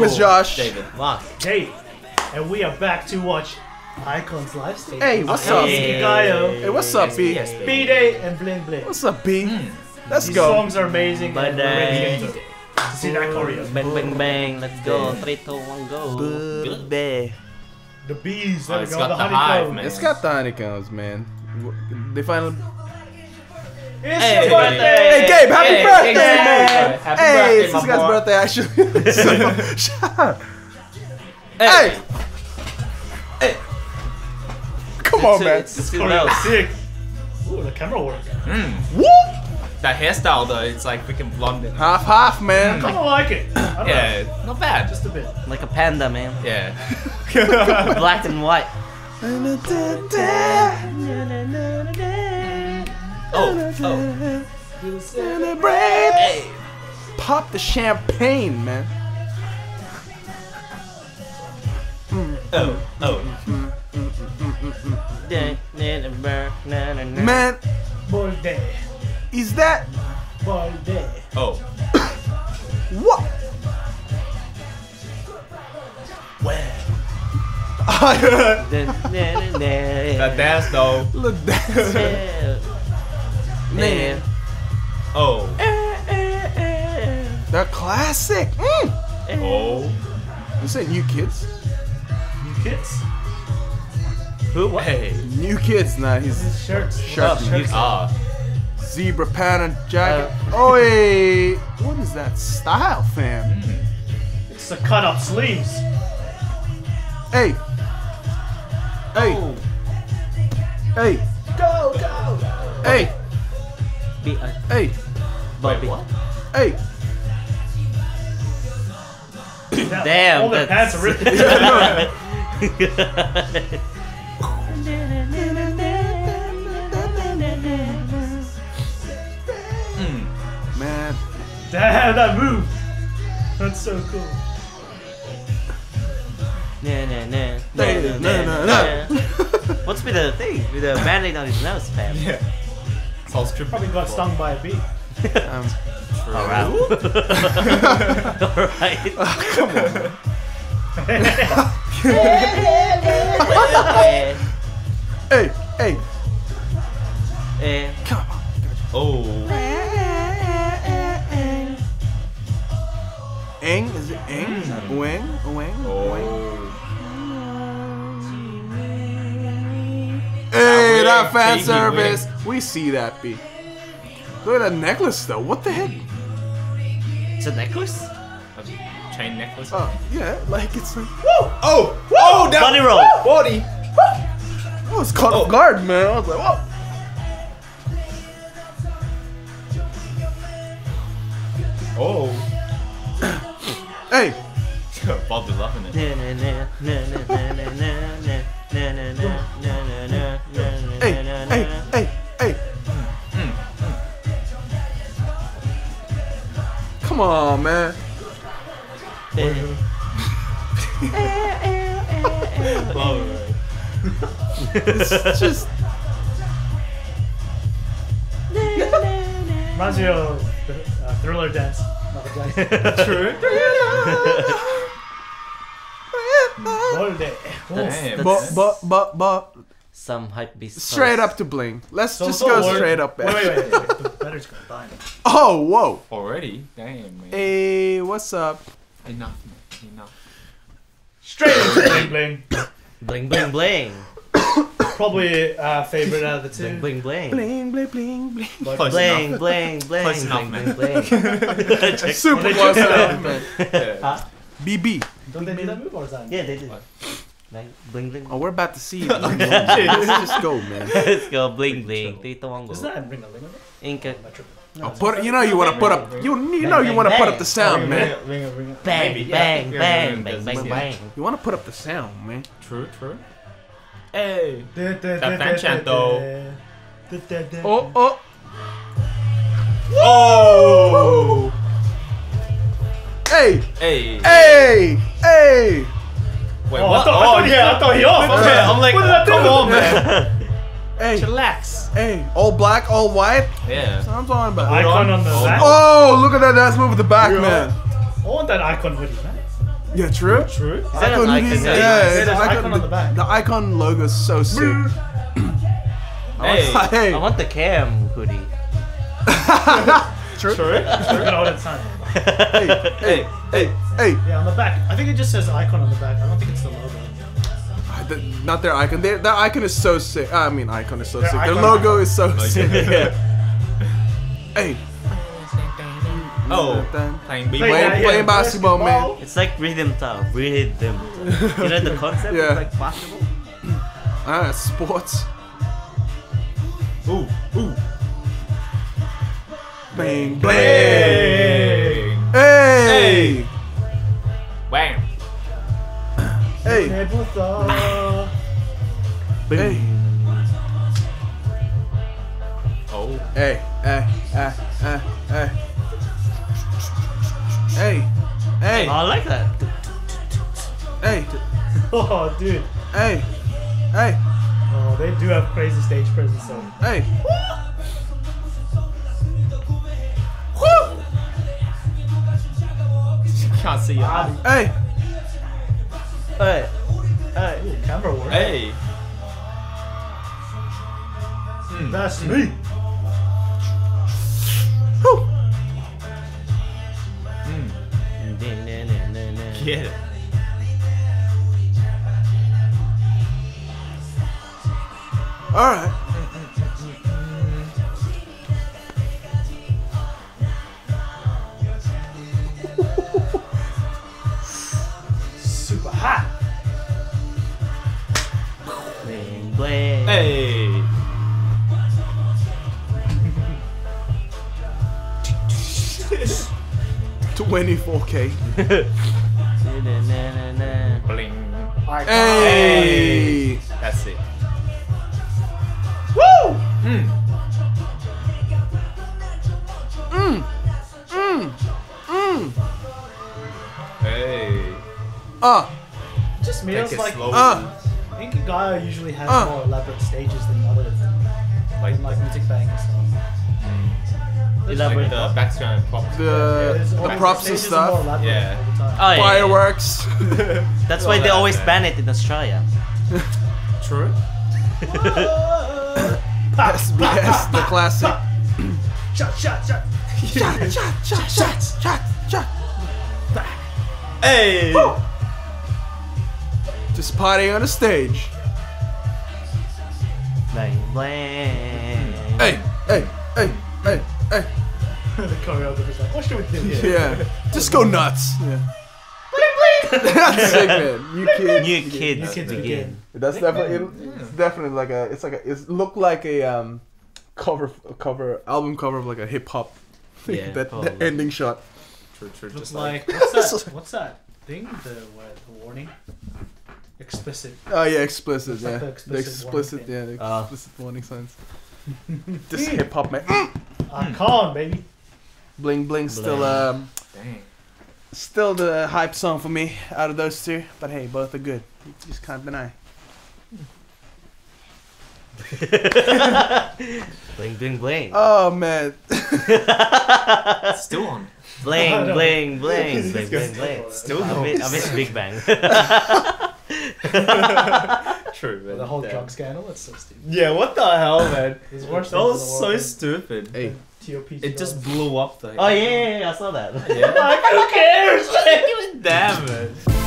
Name is Josh. David. Wow. Hey, and we are back to watch iKON's live stage. Hey, what's up? Hey, hey, what's up, B? B Day and Bling Bling. What's up, B? Mm. Let's These go. These songs are amazing. But, uh, to to see that choreo. Bang, bang, bang. Let's go. 3, 2, 1, go. Boo-bee. The bees, Oh, there we it's go, got the the hive, honeycomb. man. It's got the honeycombs, man. They finally. It's Hey, your birthday! Hey, Gabe, happy Hey, birthday, exactly. man! Happy hey, birthday, it's my this guy's boy. birthday, actually. so, shut up. Hey! Hey. Come on, Two- man. It's two Choreo sick. Ooh, the camera work. Mm. Whoop! That hairstyle though, it's like freaking blonde. and- Half, half, man. I don't like it. I don't know. Yeah, not bad. Just a bit. Like a panda, man. yeah. Black and white. oh, oh. Celebrate. Pop the champagne, man. Oh, oh. Man, Birthday. Is that Birthday. Oh. what? That dance though. Look that. Man, Oh. they're classic. Mm. Oh. You say new kids? New kids. Who? What? Hey. New kids, nah. He's His shirts. Shirt. Oh, shirts. Ah. Zebra pattern jacket. Uh, oh, wait. What is that style, fam? Hmm. It's the cut up sleeves. Hey. Hey. Oh. Hey. Go, go. Hey. Be a Hey. Bobby. what? Hey. Damn, All the that's- pants are ripped. Man. Damn, that move. That's so cool. Nah, nah, nah, Hey, nah, nah, nah, nah, nah. What's with the thing? With the band-aid on his nose, fam? Yeah. It's all stripped. Probably got stung by a bee. Um, Alright. Alright. hey. Hey. Wang? Wang? Oh. Hey, that fan service. We see that, B. Look at that necklace, though. What the heck? it's a necklace? A chain necklace. Oh, yeah, like it's like. Oh. Oh. That Bunny roll! body. I was caught off oh. guard, man. I was like, whoa. Oh. Hey, Bob loving it. hey, hey, hey, hey. Come on, man. It's just. Reminds me of Thriller Dance. True. Birthday. But, but, but, but, Some hype beast. straight up to bling. Let's So- just so go word- straight up. Wait, wait, wait. wait. The better's gonna. Oh, whoa. Already? Damn, man. Hey, what's up? Enough, man. Enough. Straight into bling bling. Bling, bling, bling. Probably uh, favorite out of the two. Bling, bling. Bling, bling, bling, bling. But Close Bling, enough. bling, bling, Close bling, enough, bling, man. bling. Check- Super Well, they close took enough, that. man. Yeah. BB. don't they do that move or is that? Yeah, they did. Like, bling, bling. Oh, we're about to see it. Let's just go, man. Let's go, bling, bling. Three, two, one, Isn't go. that ring a ling Inca. Oh, put you know you want to put up you you know you want to put up the sound, man. Ring a ring a. Bang, Maybe, yeah, I bang, bang, bang, bang, bang. You want to put up the sound, man. True, true. Hey. That fan chant, though. Oh, oh. Oh. Hey, Hey. hey, hey. Oh, throw oh, you off. Okay, I'm like, What did I do? come on, man. Hey, Chillax. hey, all black, all white. Yeah. That's what I'm talking about. Icon on the Oh. back. Oh, look at that dance move with the back, man. I want that icon hoodie, man. Yeah, true. True. Is that an Icon icon? Yeah, yeah, yeah, it's there's icon, icon on the back. The icon logo is so sick. Hey. hey, I want the cam hoodie. true. True. Look at all that sign. Hey, Hey, hey. hey, Yeah, on the back. I think it just says icon on the back. I don't think it's the logo. the- not their icon. Their, their icon is so sick. I mean, icon is so Their sick. Their icon- logo is so sick. yeah. Hey, Oh, playing b Play Playing- that, playing basketball, man. It's like rhythm town. Rhythm. You know the concept? Yeah. It's like basketball. ah, sports. Ooh, ooh. Bang, bang. Hey. Wham. hey, Never hey, Oh. hey, hey, hey, hey, hey. Hey, hey, Oh, I like that. hey, Oh, dude. hey, hey, Oh, they do have crazy stage presence. So. hey. Can't see your Hey, Hey. Hey. ooh, camera work. Hey. Hmm. That's me. Whew. Get it. all right. 24k. Bling. Hey. hey! That's it. Woo! Mmm. Mmm. Mm. Mm. Hey. Uh. It just feels like ah. slowly. uh. Inkigayo usually has uh. more elaborate stages than others. Like, like Music Banks and stuff. Elaborate. like uh, the background props. The there's the props and stages are more stuff. Yeah. all the time. Oh, yeah. Fireworks. That's why they always man. ban it in Australia. True. yes, yes, the classic. Shot, shot, shot. Shot, shot, shot, shot, shot, shot. Hey. Just partying on the stage. Bling, bling. Hey, hey, hey, hey, hey. the choreographer's like, what should we do here? Yeah. Just go nuts. Yeah. That's sick, man. You kids. New kids, New kids begin. begin. That's definitely. It's definitely like a. It's like a. It looked like a um, cover a cover album cover of like a hip hop. Yeah, that, that ending shot. True, true. Looks Just like, like. what's that? What's that thing? The what? The warning? Explicit. Oh yeah, explicit. Looks Yeah, like the the explicit explicit. Yeah, the Ah. explicit warning signs. This hip hop man. Mm. iKON, baby. Bling bling still um Dang. still the hype song for me out of those two. But hey, both are good. You just can't deny. Bling, bling, bling. Oh man. Still on. Bling, I know. bling, bling, bling, bling, bling. Still I on. miss, I miss Big Bang. True, man. The whole Damn. drug scandal. It's so stupid. Yeah, what the hell, man? It's worse That was so stupid. Hey. It just blew up though. oh, yeah, yeah, yeah, I saw that. Yeah. Like, who cares? Damn it.